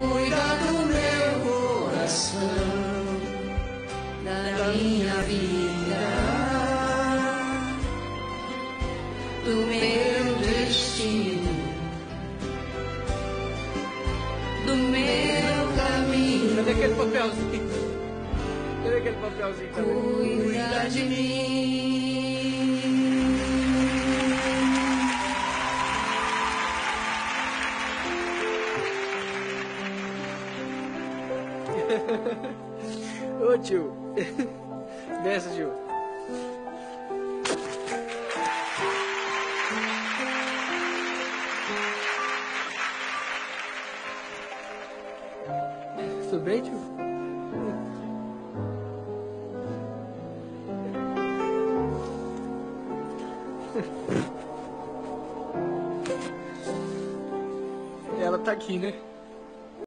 Cuida do meu coração, da minha vida, do meu destino, do meu caminho. Cadê aquele papelzinho? Cadê aquele papelzinho? Cuida de mim. Ô tio. Benção, tio. Tudo bem, tio? Ela tá aqui, né?